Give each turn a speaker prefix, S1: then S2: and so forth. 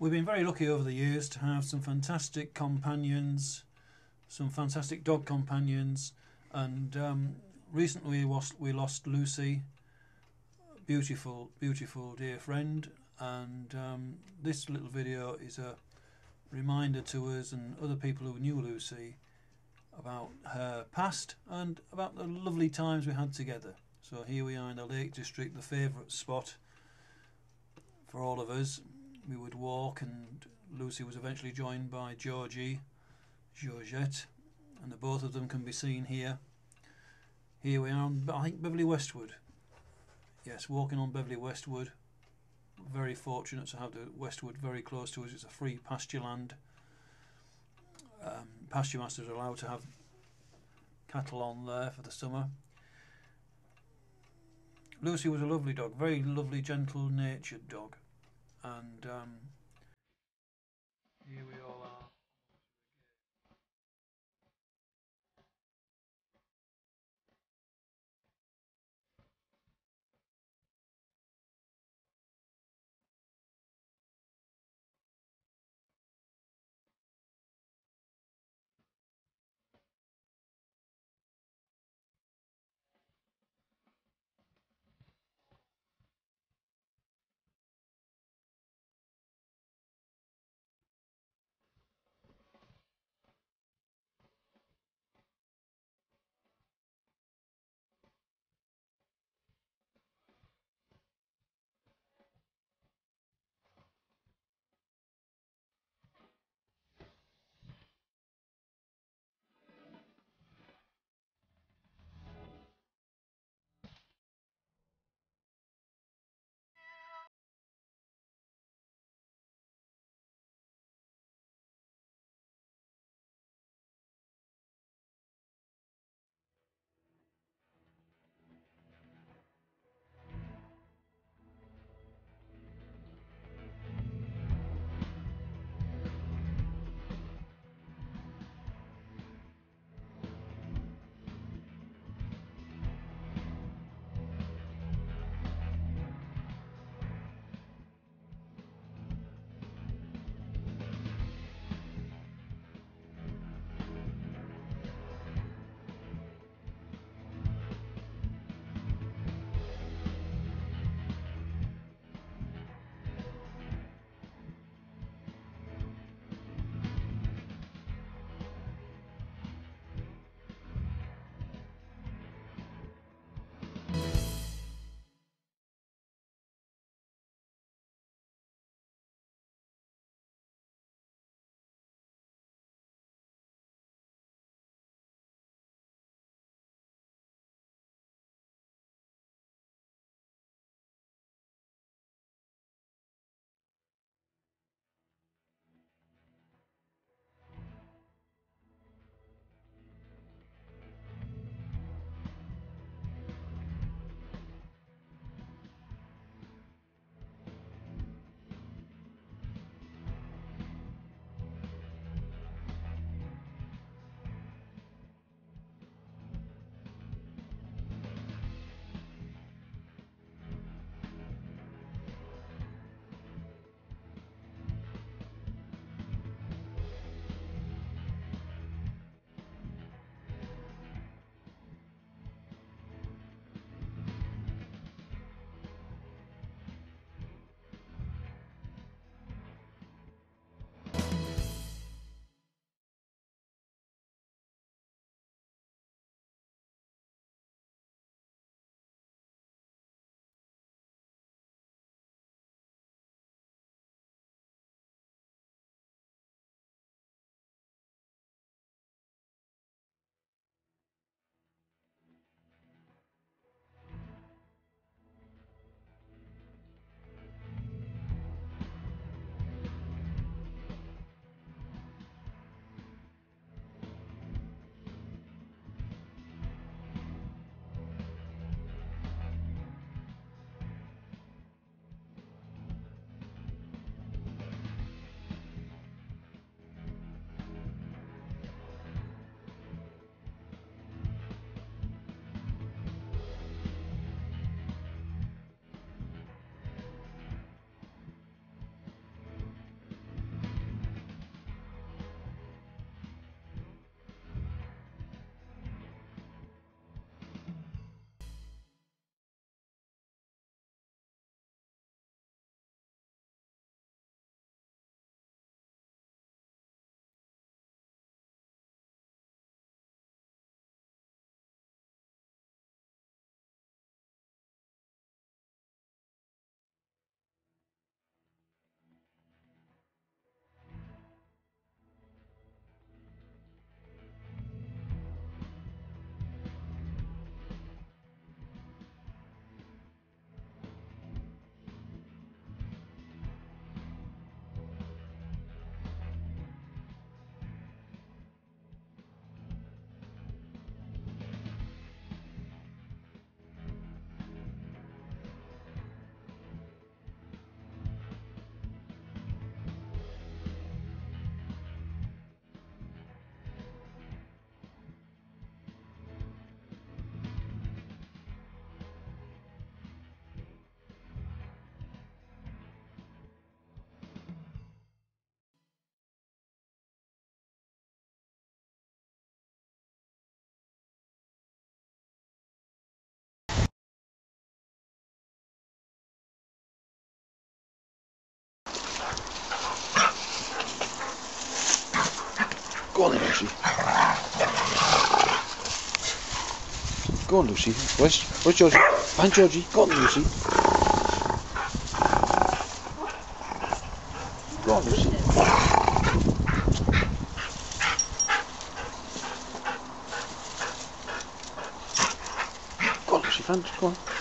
S1: We've been very lucky over the years to have some fantastic companions, some fantastic dog companions, and um, recently we lost, we lost Lucie, beautiful, beautiful dear friend, and um, this little video is a reminder to us and other people who knew Lucie about her past and about the lovely times we had together. So here we are in the Lake District, the favourite spot for all of us. We would walk, and Lucie was eventually joined by Georgie, Georgette, and the both of them can be seen here. Here we are on, I think, Beverley Westwood. Yes, walking on Beverley Westwood. Very fortunate to have the Westwood very close to us. It's a free pasture land. Um, pasture masters are allowed to have cattle on there for the summer. Lucie was a lovely dog, very lovely, gentle natured dog. And um, here we all are.
S2: Lucie. Go on, Lucie. Where's, where's Georgie? Find Georgie. Go on, Lucie. Go on, Lucie. Go on, Lucie. Find, go on.